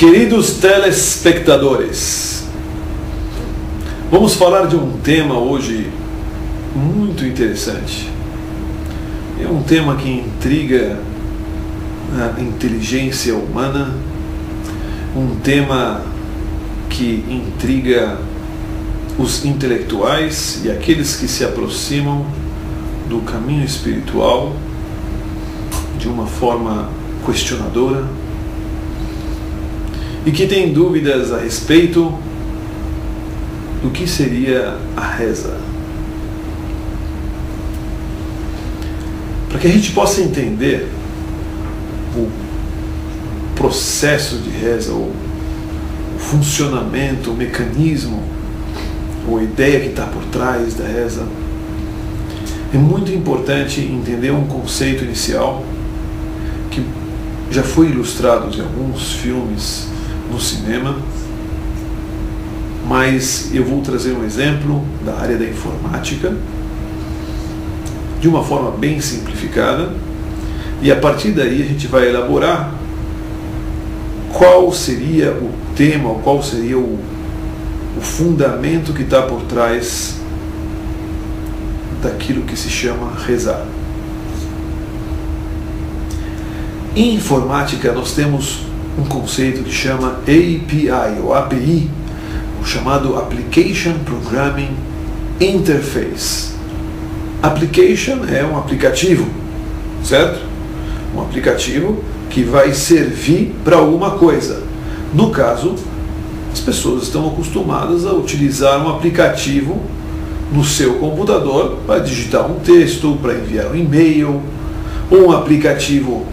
Queridos telespectadores, vamos falar de um tema hoje muito interessante. É um tema que intriga a inteligência humana, um tema que intriga os intelectuais e aqueles que se aproximam do caminho espiritual de uma forma questionadora e que tem dúvidas a respeito do que seria a reza. Para que a gente possa entender o processo de reza, o, funcionamento, o mecanismo, ou a ideia que está por trás da reza, é muito importante entender um conceito inicial que já foi ilustrado em alguns filmes no cinema, mas eu vou trazer um exemplo da área da informática, de uma forma bem simplificada, e a partir daí a gente vai elaborar qual seria o tema, qual seria o, o fundamento que está por trás daquilo que se chama rezar. Em informática nós temos um conceito que chama API, ou API, o chamado Application Programming Interface. Application é um aplicativo, certo? Um aplicativo que vai servir para alguma coisa. No caso, as pessoas estão acostumadas a utilizar um aplicativo no seu computador para digitar um texto, para enviar um e-mail, um aplicativo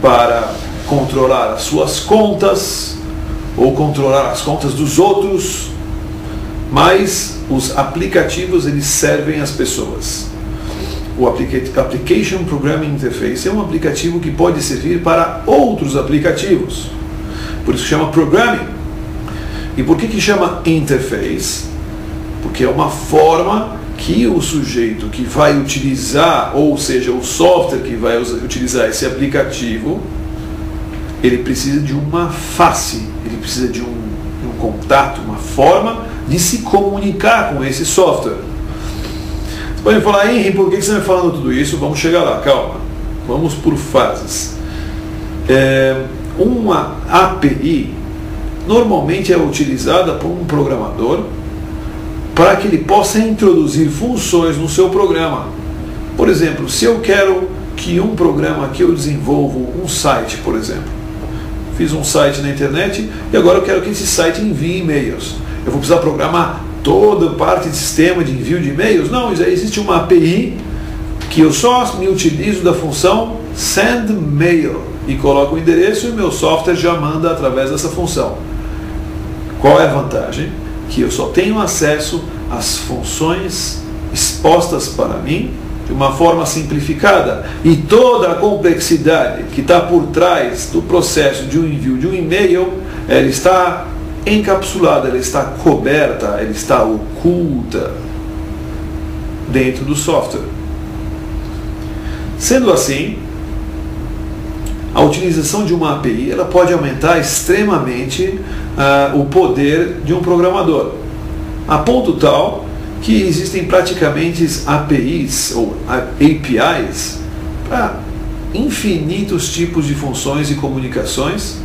para controlar as suas contas ou controlar as contas dos outros, mas os aplicativos eles servem às pessoas. O Application Programming Interface é um aplicativo que pode servir para outros aplicativos. Por isso chama Programming. E por que, que chama Interface? Porque é uma forma que o sujeito que vai utilizar, ou seja, o software que vai utilizar esse aplicativo, ele precisa de uma face, ele precisa de um, um contato, uma forma de se comunicar com esse software. Você pode falar, Henry, por que você está falando tudo isso? Vamos chegar lá, calma. Vamos por fases. É, uma API normalmente é utilizada por um programador para que ele possa introduzir funções no seu programa. Por exemplo, se eu quero que um programa que eu desenvolvo, um site, por exemplo, fiz um site na internet e agora eu quero que esse site envie e-mails. Eu vou precisar programar toda parte de sistema de envio de e-mails? Não, existe uma API que eu só me utilizo da função send mail e coloco o endereço e o meu software já manda através dessa função. Qual é a vantagem? Que eu só tenho acesso às funções expostas para mim de uma forma simplificada e toda a complexidade que está por trás do processo de um envio de um e-mail, ela está encapsulada, ela está coberta, ela está oculta dentro do software. Sendo assim, a utilização de uma API ela pode aumentar extremamente uh, o poder de um programador, a ponto tal que existem praticamente APIs ou APIs para infinitos tipos de funções e comunicações.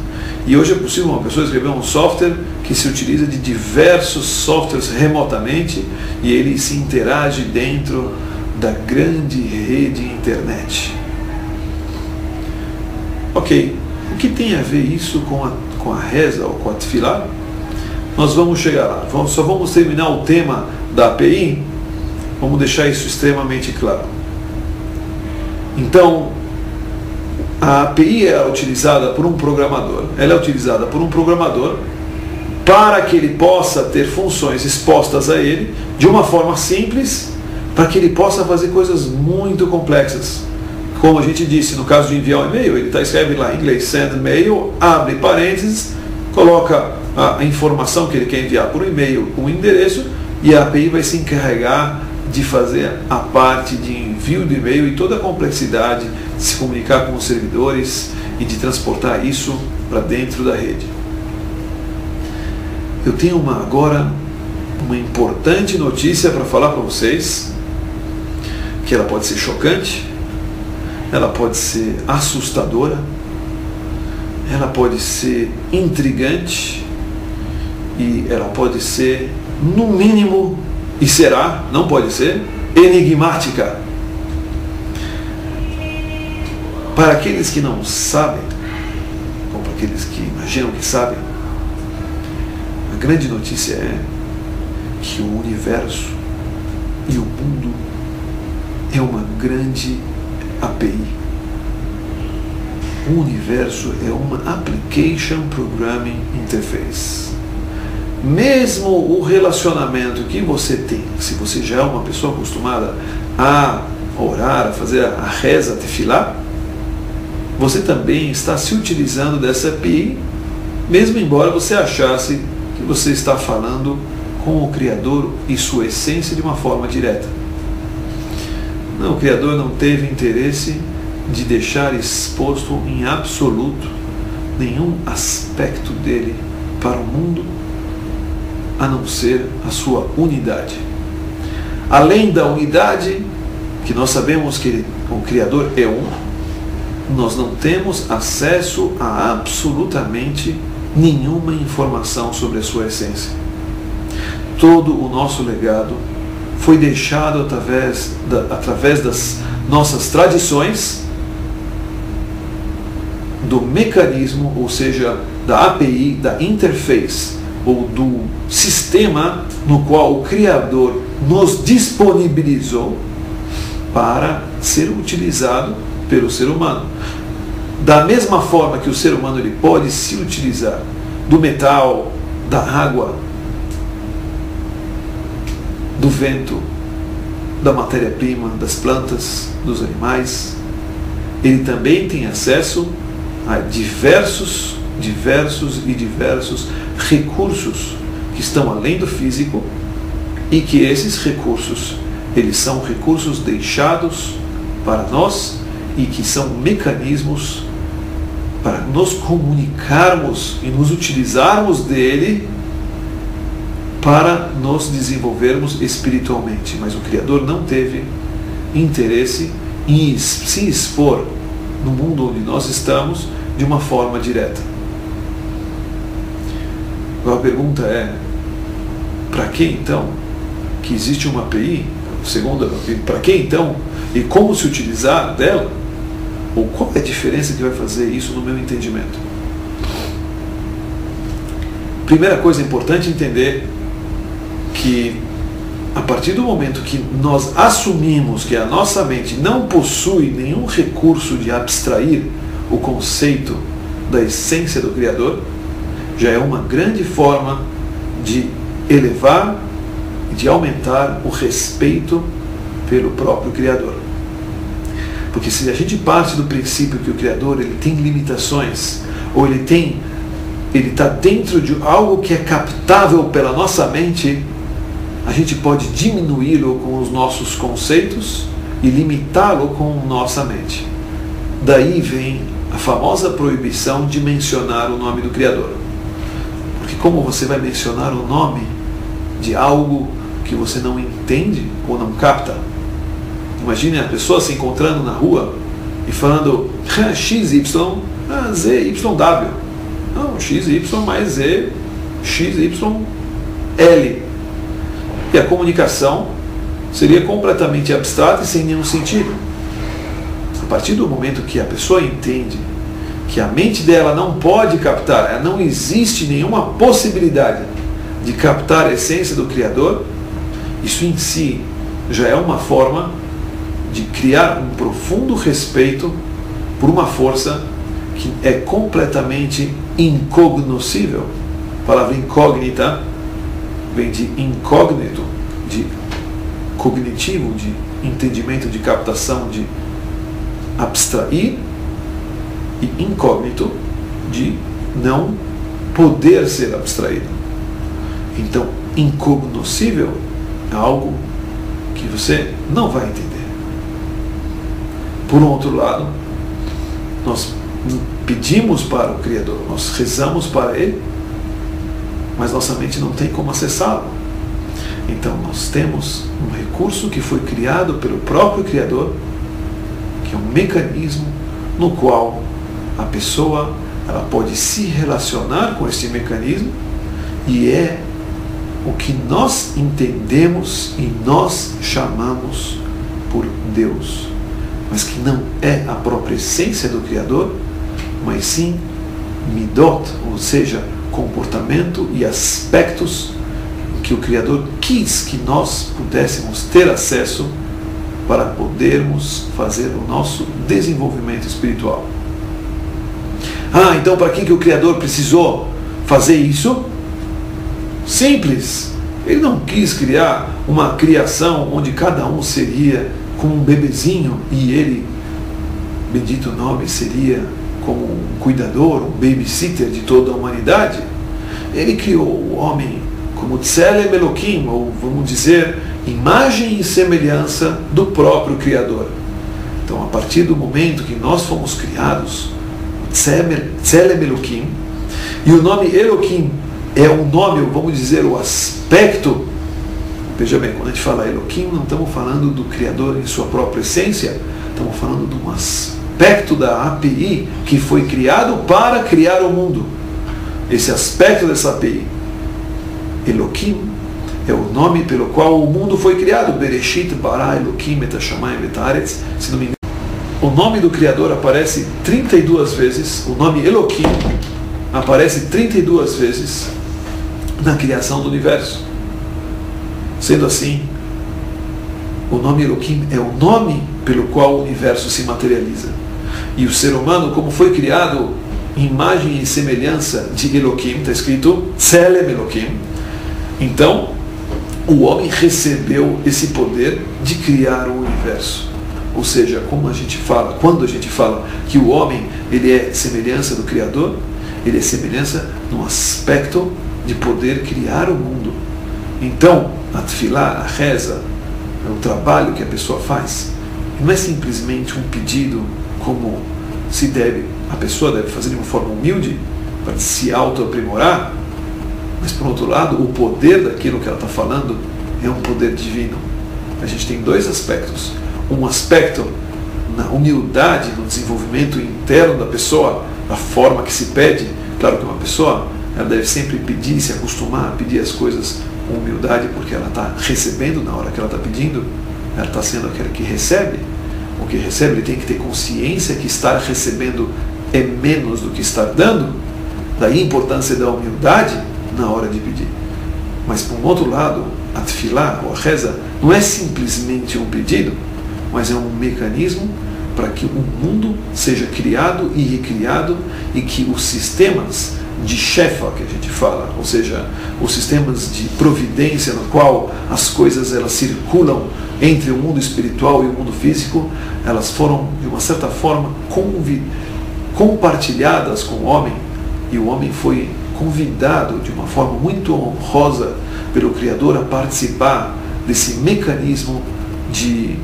E hoje é possível uma pessoa escrever um software que se utiliza de diversos softwares remotamente e ele se interage dentro da grande rede internet. Ok, o que tem a ver isso com a, com a reza ou com a tefilá? Nós vamos chegar lá. Vamos, só vamos terminar o tema da API, vamos deixar isso extremamente claro. Então, a API é utilizada por um programador. Ela é utilizada por um programador para que ele possa ter funções expostas a ele de uma forma simples, para que ele possa fazer coisas muito complexas. Como a gente disse, no caso de enviar um e-mail, ele está escreve lá em inglês send mail, abre parênteses, coloca a informação que ele quer enviar por e-mail com o endereço e a API vai se encarregar de fazer a parte de envio do e-mail e toda a complexidade de se comunicar com os servidores e de transportar isso para dentro da rede. eu tenho uma agora uma importante notícia para falar para vocês, que ela pode ser chocante, ela pode ser assustadora, ela pode ser intrigante e ela pode ser, no mínimo, e será, não pode ser, enigmática. Para aqueles que não sabem, ou para aqueles que imaginam que sabem, a grande notícia é que o universo e o mundo é uma grande API. O universo é uma Application Programming Interface. Mesmo o relacionamento que você tem, se você já é uma pessoa acostumada a orar, a fazer a reza, a tefilá, você também está se utilizando dessa API, mesmo embora você achasse que você está falando com o Criador e sua essência de uma forma direta. Não, o Criador não teve interesse de deixar exposto em absoluto nenhum aspecto dele para o mundo, a não ser a sua unidade. Além da unidade, que nós sabemos que o Criador é um, nós não temos acesso a absolutamente nenhuma informação sobre a sua essência todo o nosso legado foi deixado através, da, através das nossas tradições, do mecanismo, ou seja, da API, da interface, ou do sistema no qual o Criador nos disponibilizou para ser utilizado pelo ser humano. Da mesma forma que o ser humano ele pode se utilizar do metal, da água, do vento, da matéria-prima, das plantas, dos animais. Ele também tem acesso a diversos, diversos e diversos recursos que estão além do físico e que esses recursos, eles são recursos deixados para nós e que são mecanismos para nos comunicarmos e nos utilizarmos dele para nos desenvolvermos espiritualmente. Mas o Criador não teve interesse em se expor no mundo onde nós estamos de uma forma direta. Agora a pergunta é: para que então que existe uma API? Segunda, para que então e como se utilizar dela? Ou qual é a diferença que vai fazer isso no meu entendimento? Primeira coisa importante entender que a partir do momento que nós assumimos que a nossa mente não possui nenhum recurso de abstrair o conceito da essência do Criador, já é uma grande forma de elevar de aumentar o respeito pelo próprio Criador. Porque se a gente parte do princípio que o Criador ele tem limitações, ou ele tem ele está dentro de algo que é captável pela nossa mente, a gente pode diminuí-lo com os nossos conceitos e limitá-lo com nossa mente. Daí vem a famosa proibição de mencionar o nome do Criador. Como você vai mencionar o nome de algo que você não entende ou não capta? Imagine a pessoa se encontrando na rua e falando XY, ZYW. Não, XY mais Z, XYL. E a comunicação seria completamente abstrata e sem nenhum sentido. A partir do momento que a pessoa entende que a mente dela não pode captar, não existe nenhuma possibilidade de captar a essência do Criador, isso em si já é uma forma de criar um profundo respeito por uma força que é completamente incognoscível. A palavra incógnita vem de incógnito, de cognitivo, de entendimento, de captação, de abstrair, e incógnito, de não poder ser abstraído. Então, incognoscível é algo que você não vai entender. Por outro lado, nós pedimos para o Criador, nós rezamos para Ele mas nossa mente não tem como acessá-lo. Então nós temos um recurso que foi criado pelo próprio Criador, que é um mecanismo no qual a pessoa ela pode se relacionar com esse mecanismo e é o que nós entendemos e nós chamamos por Deus, mas que não é a própria essência do Criador, mas sim midot, ou seja, comportamento e aspectos que o Criador quis que nós pudéssemos ter acesso para podermos fazer o nosso desenvolvimento espiritual. Ah, então para que, que o Criador precisou fazer isso? Simples. Ele não quis criar uma criação onde cada um seria como um bebezinho e ele, bendito nome, seria como um cuidador, um babysitter de toda a humanidade. Ele criou o homem como Tselem Elohim, ou vamos dizer, imagem e semelhança do próprio Criador. Então, a partir do momento que nós fomos criados, Tselem Elohim, e o nome Elohim é um nome, vamos dizer, o aspecto. Veja bem, quando a gente fala Elohim, não estamos falando do Criador em sua própria essência, estamos falando de um aspecto da API que foi criado para criar o mundo. Esse aspecto dessa API. Elohim é o nome pelo qual o mundo foi criado. Bereshit bara Elohim et hashamayim Se não me engano. O nome do Criador aparece 32 vezes. O nome Elohim aparece 32 vezes na criação do universo. Sendo assim, o nome Elohim é o nome pelo qual o universo se materializa. E o ser humano, como foi criado imagem e semelhança de Elohim, está escrito Tselem Elohim. Então, o homem recebeu esse poder de criar o universo. Ou seja, como a gente fala, quando a gente fala que o homem ele é semelhança do Criador, ele é semelhança no aspecto de poder criar o mundo. Então, a tefilá, a reza, é o trabalho que a pessoa faz, não é simplesmente um pedido como se deve, a pessoa deve fazer de uma forma humilde para se auto-aprimorar, mas por outro lado, o poder daquilo que ela está falando é um poder divino. A gente tem dois aspectos. Um aspecto na humildade, no desenvolvimento interno da pessoa, da forma que se pede. Claro que uma pessoa ela deve sempre pedir, se acostumar a pedir as coisas com humildade, porque ela está recebendo na hora que ela está pedindo, ela está sendo aquela que recebe. O que recebe, ele tem que ter consciência que estar recebendo é menos do que estar dando. Daí a importância da humildade na hora de pedir. Mas, por um outro lado, a tefilá, ou a reza, não é simplesmente um pedido, mas é um mecanismo para que o mundo seja criado e recriado e que os sistemas de chefa que a gente fala, ou seja, os sistemas de providência no qual as coisas elas circulam entre o mundo espiritual e o mundo físico, elas foram de uma certa forma compartilhadas com o homem e o homem foi convidado de uma forma muito honrosa pelo Criador a participar desse mecanismo de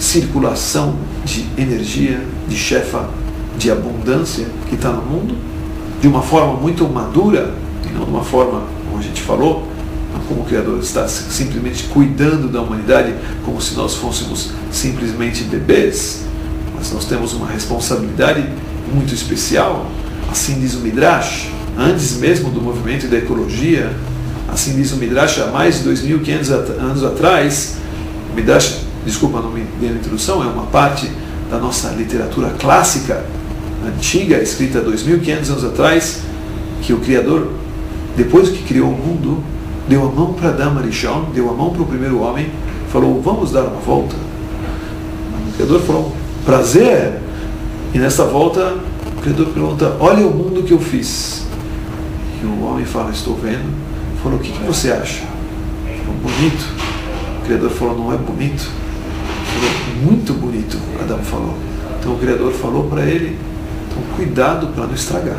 circulação de energia, de chefa, de abundância que está no mundo de uma forma muito madura, e não de uma forma, como a gente falou, como o Criador está simplesmente cuidando da humanidade como se nós fôssemos simplesmente bebês, mas nós temos uma responsabilidade muito especial, assim diz o Midrash, antes mesmo do movimento da ecologia, assim diz o Midrash há mais de 2.500 anos atrás, o Midrash, desculpa não me dei a introdução, é uma parte da nossa literatura clássica, antiga, escrita 2.500 anos atrás, que o Criador, depois que criou o mundo, deu a mão para Adam Arishon, deu a mão para o primeiro homem, falou, vamos dar uma volta. O Criador falou, prazer. E nessa volta, o Criador pergunta, olha o mundo que eu fiz. E o homem fala, estou vendo. Falou, o que, que você acha? Falou, bonito. O Criador falou, não é bonito? Falou, muito bonito, Adão falou. Então o Criador falou para ele, então, cuidado para não estragar.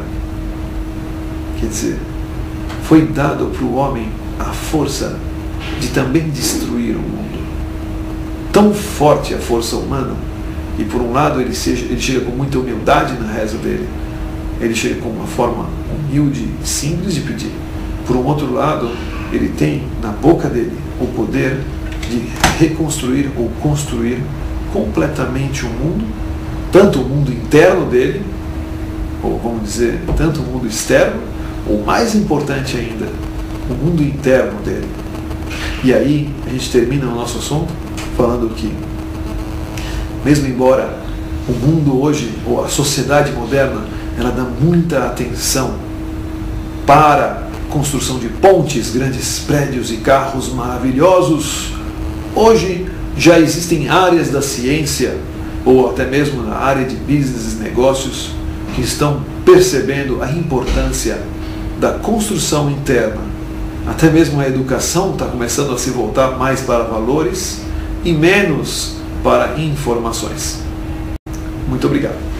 Quer dizer, foi dado para o homem a força de também destruir o mundo. Tão forte a força humana, e por um lado ele, seja, ele chega com muita humildade na reza dele, ele chega com uma forma humilde simples de pedir. por um outro lado, ele tem na boca dele o poder de reconstruir ou construir completamente o mundo, tanto o mundo interno dele, ou vamos dizer, tanto o mundo externo, ou mais importante ainda, o mundo interno dele. E aí a gente termina o nosso assunto falando que, mesmo embora o mundo hoje, ou a sociedade moderna, ela dá muita atenção para construção de pontes, grandes prédios e carros maravilhosos. Hoje já existem áreas da ciência, ou até mesmo na área de business e negócios, que estão percebendo a importância da construção interna. Até mesmo a educação está começando a se voltar mais para valores e menos para informações. Muito obrigado.